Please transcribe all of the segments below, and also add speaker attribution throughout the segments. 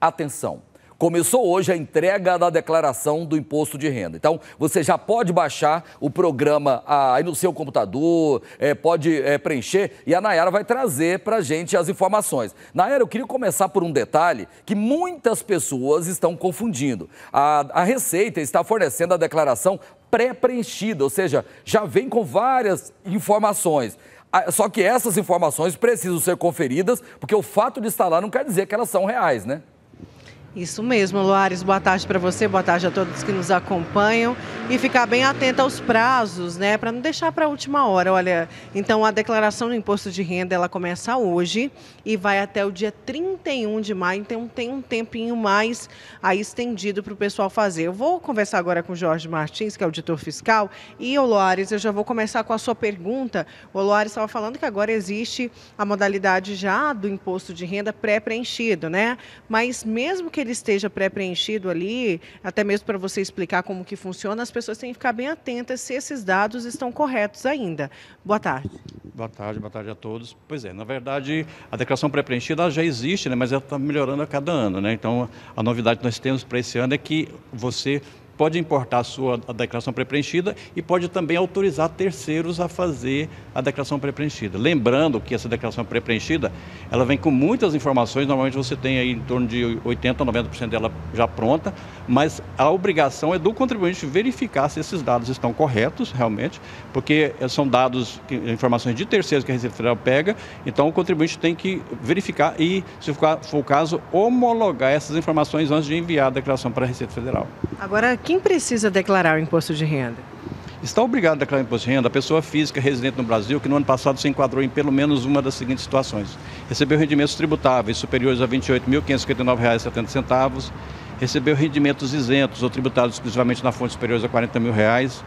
Speaker 1: Atenção! Começou hoje a entrega da declaração do imposto de renda. Então, você já pode baixar o programa aí no seu computador, é, pode é, preencher e a Nayara vai trazer para a gente as informações. Nayara, eu queria começar por um detalhe que muitas pessoas estão confundindo. A, a Receita está fornecendo a declaração pré-preenchida, ou seja, já vem com várias informações. Só que essas informações precisam ser conferidas, porque o fato de estar lá não quer dizer que elas são reais, né?
Speaker 2: Isso mesmo, Loares. Boa tarde para você, boa tarde a todos que nos acompanham. E ficar bem atento aos prazos, né? Para não deixar para a última hora. Olha, então a declaração do imposto de renda ela começa hoje e vai até o dia 31 de maio. Então tem um tempinho mais aí estendido para o pessoal fazer. Eu vou conversar agora com o Jorge Martins, que é auditor fiscal. E o Loares, eu já vou começar com a sua pergunta. O Loares estava falando que agora existe a modalidade já do imposto de renda pré-preenchido, né? Mas mesmo que ele esteja pré-preenchido ali, até mesmo para você explicar como que funciona, as pessoas têm que ficar bem atentas se esses dados estão corretos ainda. Boa tarde.
Speaker 3: Boa tarde, boa tarde a todos. Pois é, na verdade, a declaração pré-preenchida já existe, né, mas ela está melhorando a cada ano. Né? Então, a novidade que nós temos para esse ano é que você pode importar a sua a declaração pré-preenchida e pode também autorizar terceiros a fazer a declaração pré-preenchida. Lembrando que essa declaração pré-preenchida, ela vem com muitas informações, normalmente você tem aí em torno de 80% a 90% dela já pronta, mas a obrigação é do contribuinte verificar se esses dados estão corretos realmente, porque são dados, informações de terceiros que a Receita Federal pega, então o contribuinte tem que verificar e, se for o caso, homologar essas informações antes de enviar a declaração para a Receita Federal.
Speaker 2: Agora, quem precisa declarar o imposto de renda?
Speaker 3: Está obrigado a declarar imposto de renda a pessoa física residente no Brasil que no ano passado se enquadrou em pelo menos uma das seguintes situações. Recebeu rendimentos tributáveis superiores a R$ 28.559,70, recebeu rendimentos isentos ou tributados exclusivamente na fonte superiores a 40 mil reais,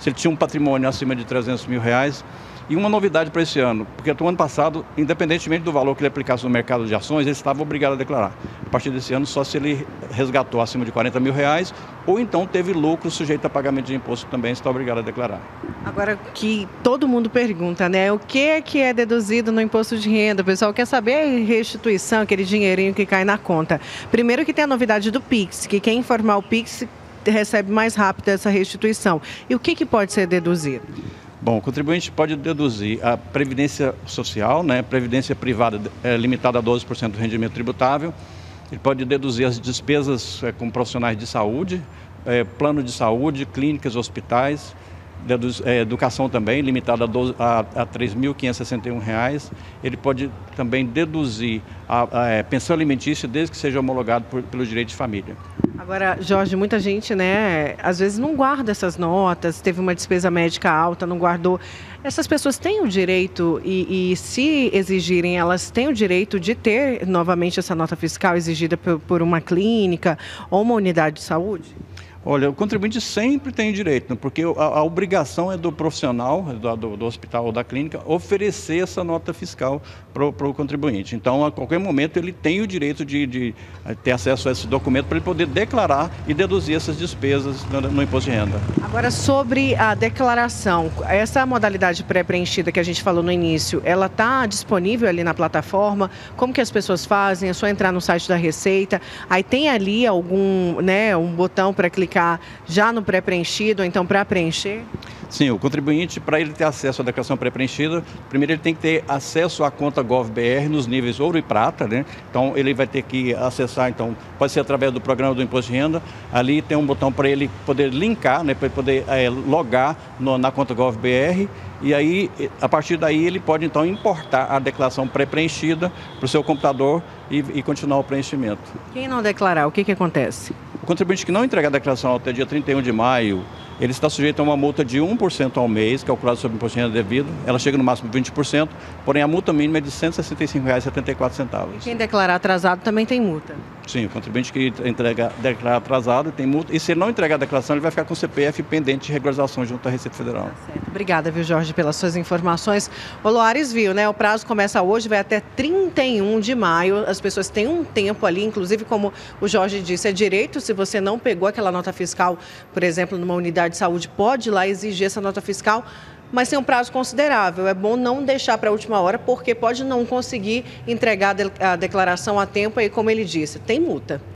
Speaker 3: se ele tinha um patrimônio acima de 300 mil reais, e uma novidade para esse ano, porque no ano passado, independentemente do valor que ele aplicasse no mercado de ações, ele estava obrigado a declarar. A partir desse ano, só se ele resgatou acima de 40 mil reais ou então teve lucro sujeito a pagamento de imposto também está obrigado a declarar.
Speaker 2: Agora que todo mundo pergunta, né? O que é que é deduzido no imposto de renda? O pessoal quer saber a restituição, aquele dinheirinho que cai na conta. Primeiro que tem a novidade do Pix, que quem informar o Pix recebe mais rápido essa restituição. E o que, que pode ser deduzido?
Speaker 3: Bom, o contribuinte pode deduzir a previdência social, né, previdência privada é, limitada a 12% do rendimento tributável. Ele pode deduzir as despesas é, com profissionais de saúde, é, plano de saúde, clínicas, hospitais, deduz, é, educação também, limitada a, a, a R$ 3.561. Ele pode também deduzir a, a, é, pensão alimentícia desde que seja homologado por, pelo direito de família.
Speaker 2: Agora, Jorge, muita gente, né, às vezes não guarda essas notas, teve uma despesa médica alta, não guardou. Essas pessoas têm o direito, e, e se exigirem, elas têm o direito de ter novamente essa nota fiscal exigida por, por uma clínica ou uma unidade de saúde?
Speaker 3: Olha, o contribuinte sempre tem direito, né? porque a, a, obrigação é do profissional, do, do, do, hospital ou da clínica, oferecer essa nota fiscal para o contribuinte. Então, a qualquer momento, ele tem o direito de, de eh, ter acesso a esse documento para ele poder declarar e deduzir essas despesas no, no, imposto de renda.
Speaker 2: Agora, sobre a declaração, essa modalidade pré-preenchida que a gente falou no início, ela está disponível ali na plataforma? Como que as pessoas fazem? É só entrar no site da Receita, aí tem ali algum, né, um botão para clicar já no pré-preenchido, ou então para preencher?
Speaker 3: Sim, o contribuinte, para ele ter acesso à declaração pré-preenchida, primeiro ele tem que ter acesso à conta GovBR nos níveis ouro e prata, né? Então ele vai ter que acessar, então, pode ser através do programa do imposto de renda, ali tem um botão para ele poder linkar, né? Para ele poder é, logar no, na conta GovBR e aí, a partir daí, ele pode então importar a declaração pré-preenchida para o seu computador e, e, continuar o preenchimento.
Speaker 2: Quem não declarar, o que, que acontece?
Speaker 3: O contribuinte que não entregar a declaração até dia 31 de maio, ele está sujeito a uma multa de 1% ao mês, calculada sobre o imposto de renda devido. Ela chega no máximo de 20%, porém a multa mínima é de R$ 165,74.
Speaker 2: Quem declarar atrasado também tem multa?
Speaker 3: Sim, o contribuinte que entrega, declarar atrasado tem multa. E se ele não entregar a declaração, ele vai ficar com o CPF pendente de regularização junto à Receita Federal.
Speaker 2: Tá Obrigada, viu, Jorge, pelas suas informações. O Loares viu, né? O prazo começa hoje, vai até 31 de maio. As pessoas têm um tempo ali, inclusive, como o Jorge disse, é direito, se você não pegou aquela nota fiscal, por exemplo, numa unidade de saúde, pode ir lá exigir essa nota fiscal mas tem um prazo considerável. É bom não deixar para a última hora, porque pode não conseguir entregar a declaração a tempo e, como ele disse, tem multa.